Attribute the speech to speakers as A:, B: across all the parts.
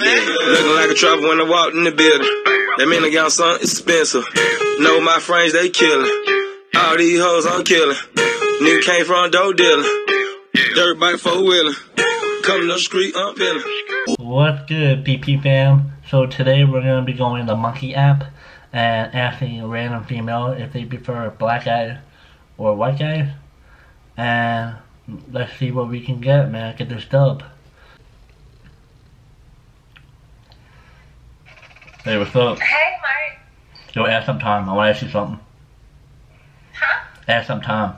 A: Looking like a trouble when I walked in the building. That mean I got something expensive. Know my friends, they killing. All these hoes I'm killing. Nigga came from dope dealing. Dirt bike four wheeling. Coming up street, I'm feeling.
B: What's good, PP fam? So today we're gonna be going to the Monkey app and asking a random female if they prefer a black guy or a white guy. And let's see what we can get, man. Get this dub. Hey, what's up?
C: Hey, Mark.
B: Yo, ask some time. I wanna ask you something.
C: Huh?
B: Ask some time.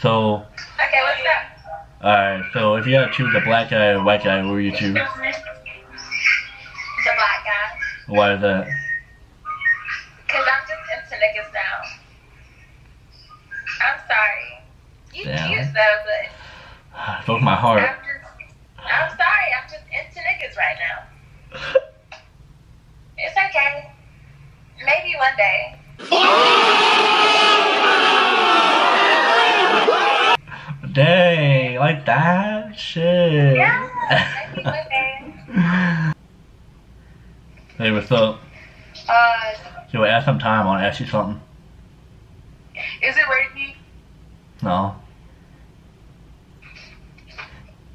B: So,
C: Okay, what's up?
B: alright, so if you had to choose a black guy or a white guy, who would you choose?
C: The black guy.
B: Why is that?
C: Because I'm just into niggas now. I'm sorry. You
B: Damn.
C: cute though, but
B: Broke my heart.
C: I'm just, I'm sorry. I'm just into niggas right now. It's okay. Maybe one day.
B: Dang, like that? Shit.
C: Yeah,
B: hey, what's up?
C: Uh,
B: Yo, ask some time. I want to ask you something.
C: is it rapey?
B: No.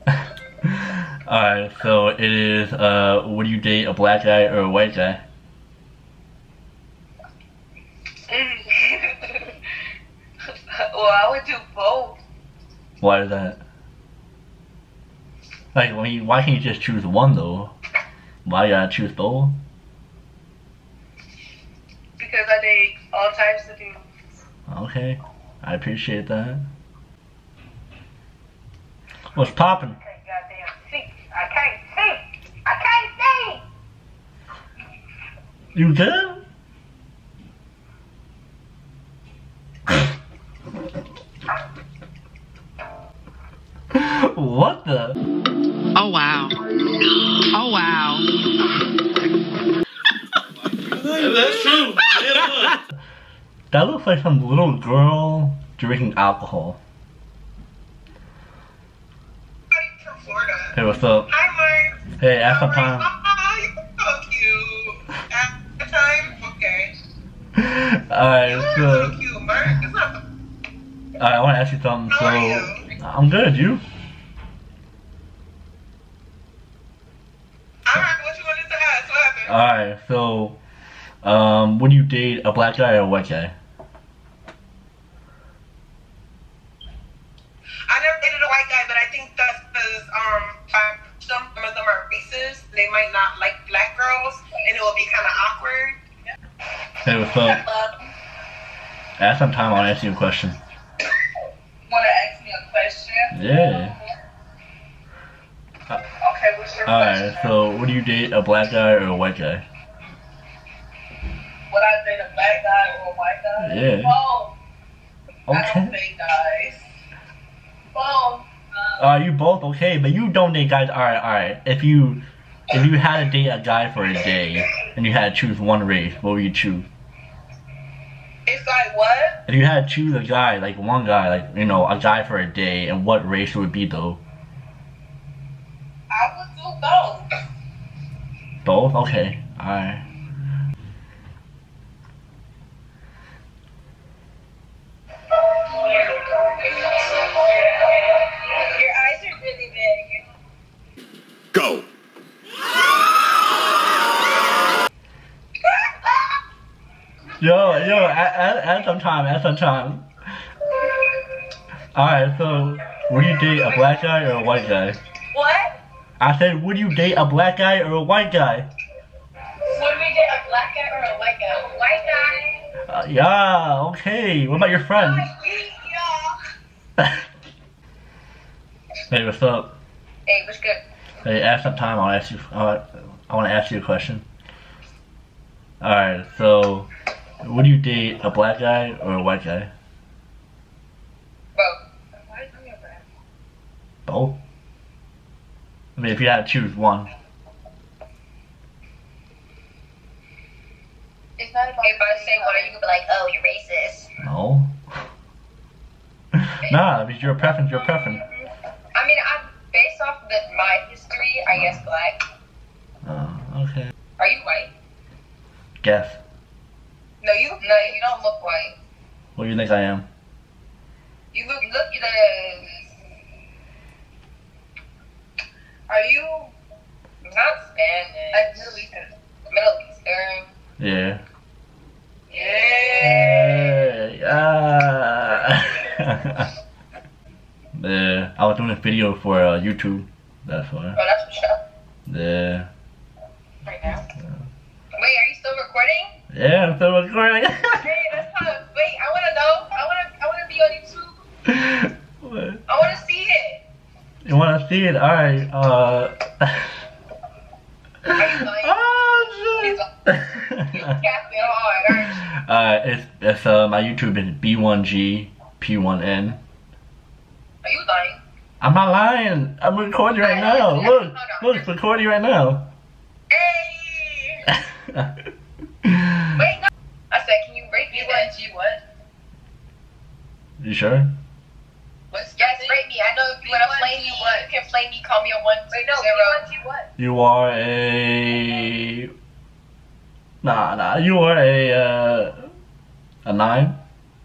B: Alright, so it is, uh, would you date a black guy or a white guy?
C: well, I would do both.
B: Why is that? Like, when you, why can't you just choose one though? Why you gotta choose both?
C: Because I date all types of people.
B: Okay, I appreciate that. What's poppin'?
C: I can't
D: goddamn
B: That looks like some little girl drinking alcohol.
E: from Florida.
B: Hey, what's up?
E: Hi, Mark.
B: Hey, ask some
E: How
B: time.
E: Oh, you're so cute. At the time? Okay.
B: Alright,
E: You're
B: so,
E: so cute, Mark. It's not
B: alright, I wanna ask you something.
E: How
B: So,
E: are you?
B: I'm good, you?
E: Alright, what you wanted to ask? What happened?
B: Alright, so, um, would you date a black guy or a white guy?
E: I never dated a white guy, but I think that's because um, I- some of them are racist. They might not like black girls, and it will be kind of awkward.
B: Hey, what's up? Ask some time, I'll ask you a question.
C: Want to ask me a question?
B: Yeah.
C: Okay, what's your
B: Alright, so, would you date a black guy or a white guy?
C: Guy or a white guy?
B: Yeah.
C: Both. I don't
B: Okay.
C: guys. Both.
B: Uh, you both okay, but you don't date guys. All right, all right. If you if you had to date a guy for a day and you had to choose one race, what would you choose?
C: It's like what?
B: If you had to choose a guy, like one guy, like you know, a guy for a day, and what race would it be though?
C: I would do both.
B: Both. Okay. All Yo, yo, add some time. Add some time. All right. So, would you date a black guy or a white guy?
C: What?
B: I said, would you date a black guy or a white guy?
C: Would we date a black guy or a white guy? A white guy.
B: Uh, yeah. Okay. What about your friends? Hey, what's up?
C: Hey, what's good?
B: Hey, ask some time. I'll ask you. I I want to ask you a question. All right. So, would you date a black guy or a white guy?
C: Both. Why is me a black?
B: Both. I mean, if you had to choose one.
C: It's not about. If I say one, are you could be like, "Oh, you're racist."
B: No. nah, I mean, your preference. Your preference.
C: I mean, I'm based off the, my history. I guess black.
B: Uh, Okay.
C: Are you white?
B: Guess.
C: No, you don't look white.
B: What do you think I am?
C: You look look at the. Are you not Spanish? Like Middle Eastern. Middle Eastern.
B: Yeah.
C: Yeah.
B: Yeah. yeah. I was doing a video for uh, YouTube. That's why.
C: Oh, that's what's up
B: Yeah.
C: right now. Wait, are you still recording?
B: Yeah, I'm still recording.
C: Hey, that's how. Wait, I wanna know. I wanna. I wanna be on YouTube.
B: What?
C: I wanna see it.
B: you want to see it? Alright. Uh.
C: Are you lying?
B: oh,
C: You hard, aren't you?
B: uh, it's, it's, uh, my YouTube is B1G P1N.
C: Are you lying?
B: I'm not lying. I'm recording right now. Look, look, recording right now.
C: Hey. Wait, no. I said, can you rate me then? G what?
B: You sure?
C: What's yes, rate me. I know if you wanna flame me, you can flame me. Call me a one. Wait, no.
E: B1 G what?
B: You are a. Nah, nah. You are a uh, a nine.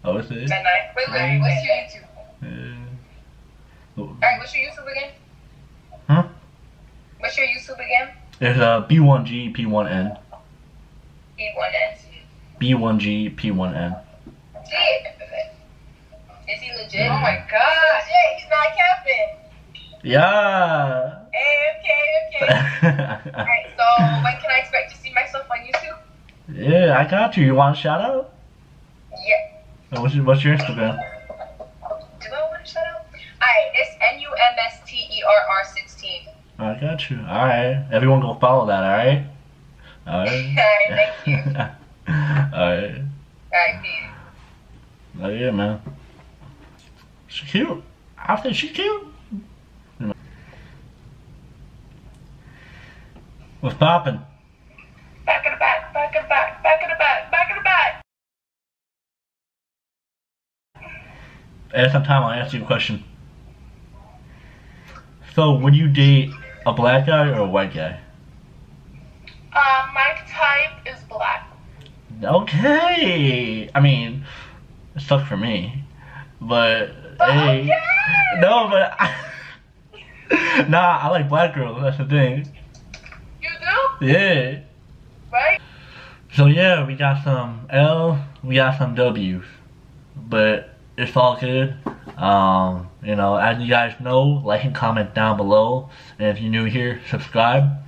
B: I would say.
C: Wait, wait, wait. What's your YouTube?
B: Yeah.
C: Alright, what's your YouTube again?
B: Huh?
C: What's your YouTube again?
B: It's uh, B1G P1N.
C: E1S.
B: B1G P1N.
C: See it. Is he legit? Oh my god. Shit, he's not capping.
B: Yeah.
C: Hey, okay, okay. Alright, so when can I expect to see myself on YouTube?
B: yeah, I got you. You want a shout out?
C: Yeah.
B: What's your, what's your Instagram?
C: Do I want to shout out? Alright, it's N U M S T E R R 16.
B: I got you. Alright. Everyone go follow that, alright? Alright.
C: Alright, thank you.
B: alright.
C: Alright, peace.
B: Oh yeah, man. She cute. I think she cute. What's poppin'?
C: Back in the back, back in the back, back in the back, back in the back.
B: At some time I'll ask you a question. So, would you date a black guy or a white guy?
E: Um, my type is black.
B: Okay. I mean, it sucks for me, but hey, no, but nah, I like black girls. That's the thing.
E: You do?
B: Yeah.
E: Right?
B: So yeah, we got some L, we got some W's, but it's all good. Um, you know, as you guys know, like and comment down below, and if you're new here, subscribe.